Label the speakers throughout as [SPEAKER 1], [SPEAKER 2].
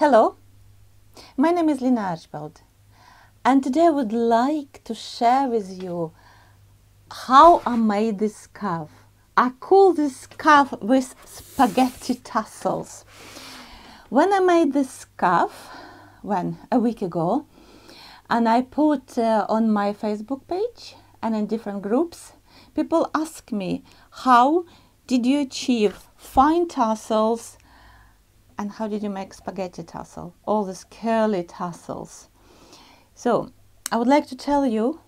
[SPEAKER 1] Hello, my name is Lena Archbold, and today I would like to share with you how I made this scarf. I call this scarf with spaghetti tassels. When I made this scarf, when a week ago, and I put uh, on my Facebook page and in different groups, people ask me, how did you achieve fine tassels and how did you make spaghetti tassel? All these curly tassels. So I would like to tell you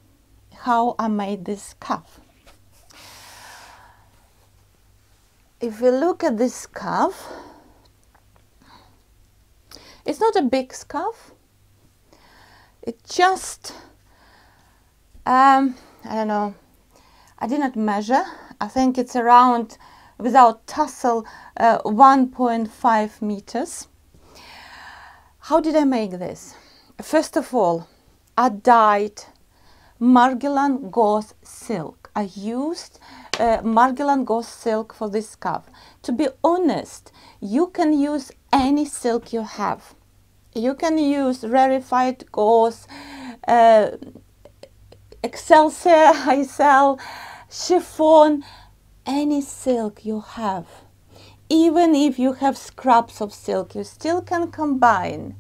[SPEAKER 1] how I made this scarf. If you look at this scarf, it's not a big scarf. It just, um, I don't know, I did not measure. I think it's around, without tassel, uh, 1.5 meters. How did I make this? First of all, I dyed Margilan gauze silk. I used uh, Margilan gauze silk for this scarf. To be honest, you can use any silk you have. You can use rarefied gauze, uh, Excelsior, chiffon, any silk you have. Even if you have scraps of silk, you still can combine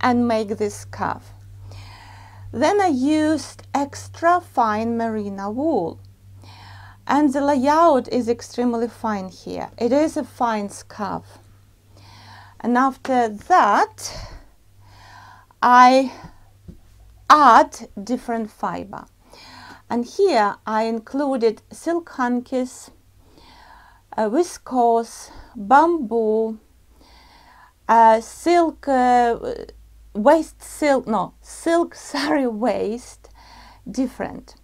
[SPEAKER 1] and make this scarf. Then I used extra fine merino wool. And the layout is extremely fine here. It is a fine scarf. And after that, I add different fiber. And here I included silk hankies, uh, viscose, bamboo, uh, silk, uh, waste silk, no, silk sari waste, different.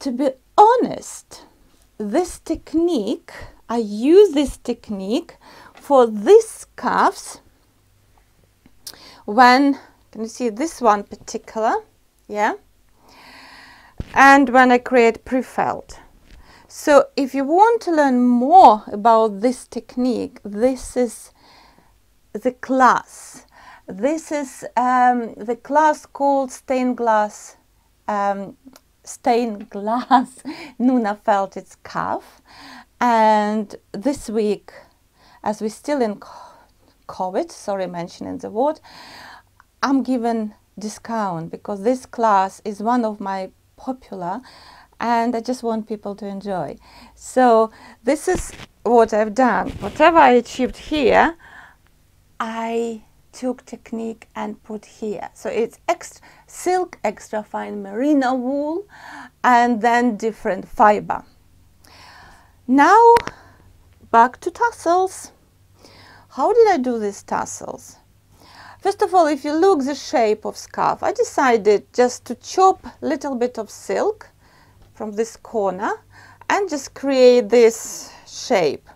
[SPEAKER 1] To be honest, this technique, I use this technique for these scarves when, can you see this one particular, yeah? And when I create pre-felt. So if you want to learn more about this technique, this is the class. This is um, the class called stained glass, um, stained glass Nuno felted scarf. And this week, as we're still in COVID, sorry mentioning the word, I'm given discount because this class is one of my popular and I just want people to enjoy. So this is what I've done. Whatever I achieved here, I took technique and put here. So it's extra silk, extra fine merino wool, and then different fiber. Now back to tassels. How did I do these tassels? First of all, if you look the shape of scarf, I decided just to chop little bit of silk from this corner and just create this shape.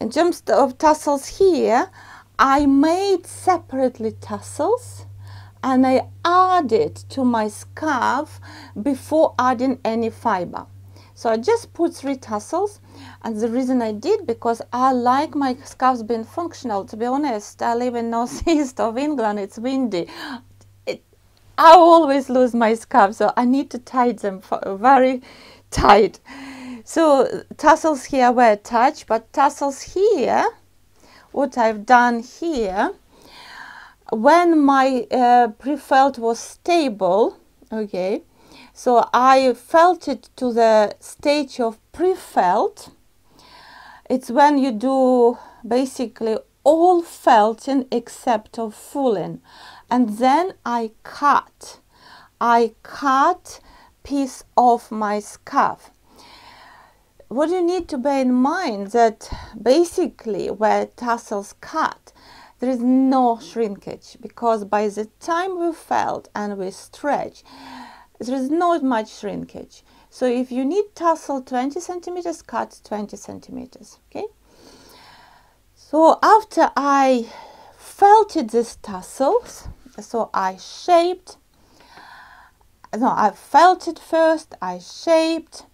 [SPEAKER 1] In terms of tassels here, I made separately tassels and I added to my scarf before adding any fiber. So I just put three tassels and the reason I did because I like my scarves being functional. To be honest, I live in northeast of England, it's windy. I always lose my scarves, so I need to tie them very tight. So tassels here were attached, but tassels here what I've done here, when my uh, pre-felt was stable, okay, so I felt it to the stage of pre-felt. It's when you do basically all felting except of fulling. And then I cut, I cut piece of my scarf what you need to bear in mind that basically where tassels cut, there is no shrinkage because by the time we felt and we stretch, there is not much shrinkage. So if you need tassel 20 centimeters, cut 20 centimeters, okay? So after I felted these tassels, so I shaped, no, I felted first, I shaped,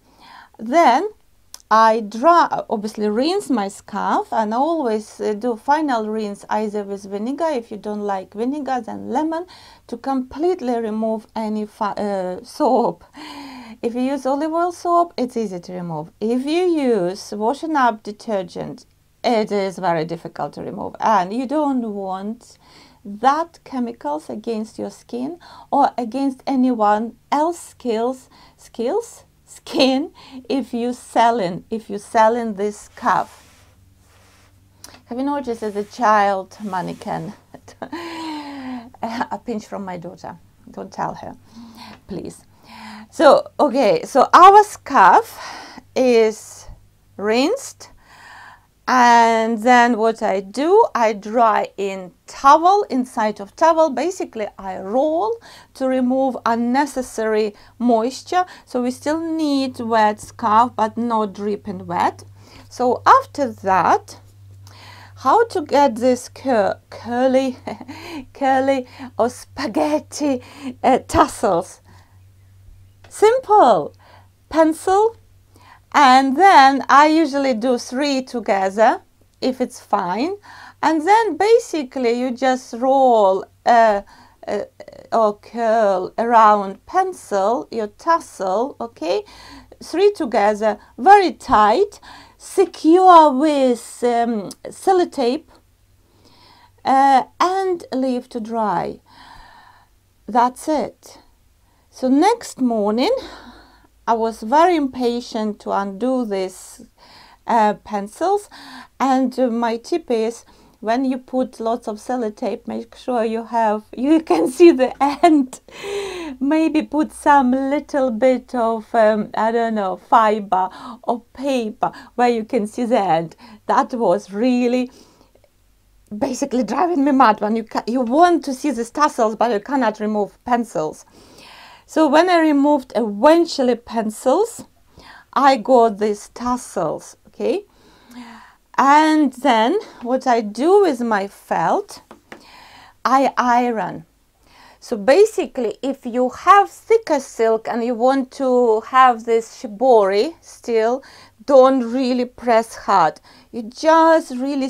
[SPEAKER 1] then I dry, obviously rinse my scarf and I always uh, do final rinse either with vinegar if you don't like vinegar then lemon to completely remove any uh, soap. If you use olive oil soap it's easy to remove. If you use washing up detergent it is very difficult to remove. And you don't want that chemicals against your skin or against anyone else skills skills skin if you selling if you selling this scarf have you noticed as a child mannequin a pinch from my daughter? Don't tell her please. So okay so our scarf is rinsed and then what I do I dry in towel inside of towel. Basically I roll to remove unnecessary moisture. So we still need wet scarf but not dripping wet. So after that how to get this cur curly curly or spaghetti uh, tassels? Simple. Pencil and then I usually do three together if it's fine. And then basically you just roll a, a, or curl around pencil your tassel okay? Three together very tight. Secure with um, sellotape uh, and leave to dry. That's it. So next morning I was very impatient to undo these uh, pencils. And uh, my tip is when you put lots of sellotape make sure you have you can see the end. Maybe put some little bit of um, I don't know fiber or paper where you can see the end. That was really basically driving me mad when you you want to see the tassels but you cannot remove pencils so when I removed eventually pencils, I got these tassels, okay? And then what I do with my felt, I iron. So basically, if you have thicker silk and you want to have this shibori still, don't really press hard. You just really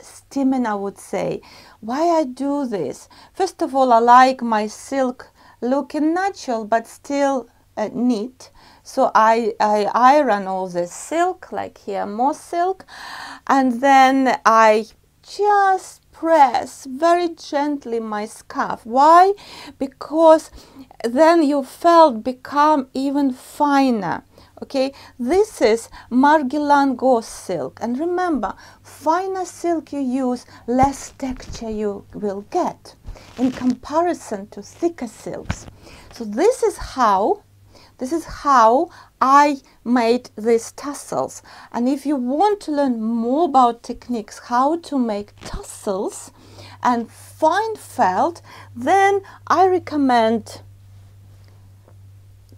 [SPEAKER 1] steaming, I would say. Why I do this? First of all, I like my silk looking natural but still uh, neat. So I, I iron all the silk, like here more silk, and then I just press very gently my scarf. Why? Because then your felt become even finer. Okay, this is Margilan gauze silk. And remember, finer silk you use, less texture you will get in comparison to thicker silks. So this is how this is how I made these tassels. And if you want to learn more about techniques, how to make tassels and fine felt, then I recommend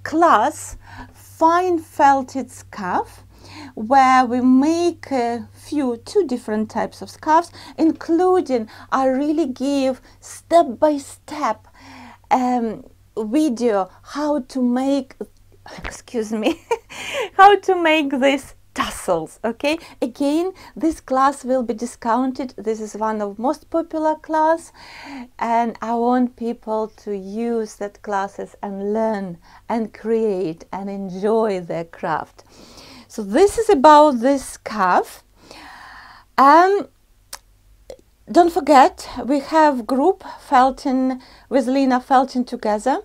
[SPEAKER 1] class fine felted scarf where we make a few two different types of scarves including I really give step by step um, video how to make excuse me how to make this tassels okay? Again this class will be discounted. This is one of most popular class and i want people to use that classes and learn and create and enjoy their craft so this is about this calf. um don't forget we have group felting with lena felting together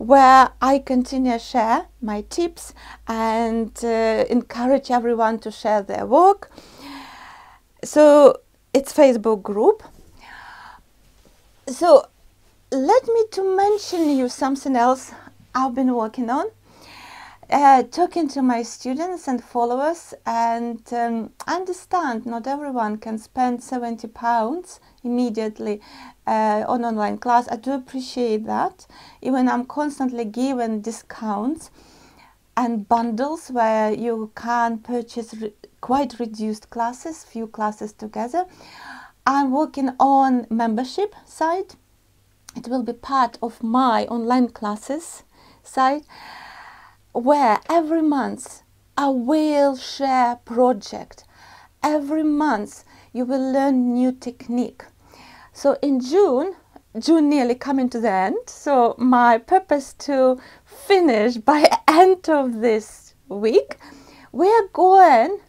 [SPEAKER 1] where I continue share my tips and uh, encourage everyone to share their work. So it's Facebook group. So let me to mention you something else I've been working on. Uh, talking to my students and followers and um, understand not everyone can spend 70 pounds immediately uh, on online class. I do appreciate that. Even I'm constantly given discounts and bundles where you can purchase re quite reduced classes, few classes together. I'm working on membership side. It will be part of my online classes side where every month a will share project. Every month you will learn new technique. So in June, June nearly coming to the end. So my purpose to finish by end of this week, we are going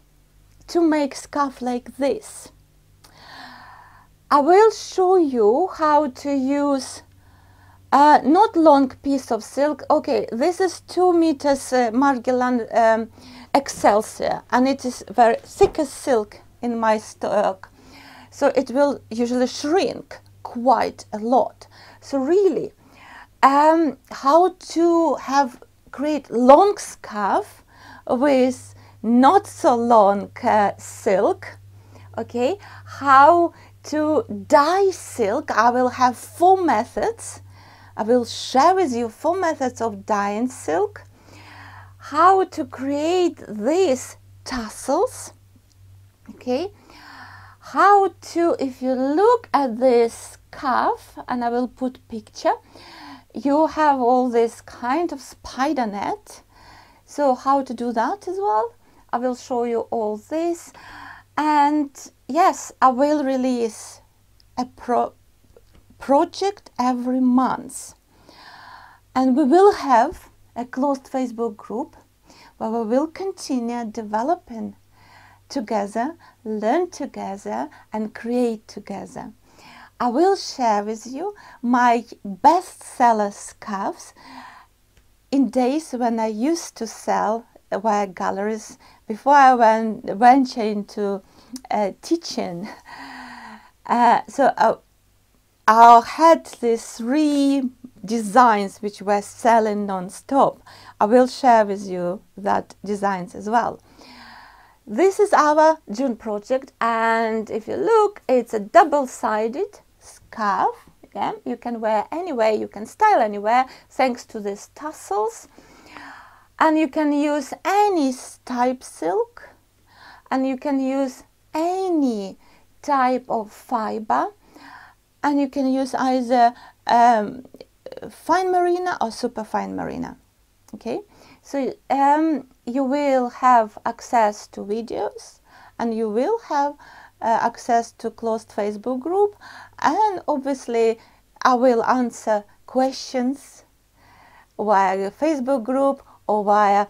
[SPEAKER 1] to make scarf like this. I will show you how to use uh, not long piece of silk. Okay, this is two meters uh, Margilan um, Excelsior and it is very thick as silk in my stock. So it will usually shrink quite a lot. So really, um, how to have create long scarf with not so long uh, silk. Okay, how to dye silk. I will have four methods. I will share with you four methods of dyeing silk. How to create these tassels. Okay, how to if you look at this cuff and I will put picture you have all this kind of spider net so how to do that as well I will show you all this and yes I will release a pro project every month and we will have a closed Facebook group where we will continue developing together, learn together, and create together. I will share with you my bestseller scarves in days when I used to sell via galleries before I went venture into uh, teaching. Uh, so uh, I had these three designs which were selling non-stop. I will share with you that designs as well. This is our June project and if you look it's a double-sided scarf yeah you can wear anywhere you can style anywhere thanks to these tassels and you can use any type silk and you can use any type of fiber and you can use either um, fine merino or super fine merino okay so um, you will have access to videos and you will have uh, access to closed Facebook group and obviously I will answer questions via Facebook group or via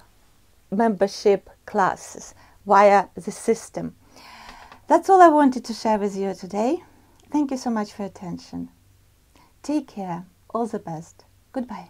[SPEAKER 1] membership classes via the system. That's all I wanted to share with you today. Thank you so much for your attention. Take care. All the best. Goodbye.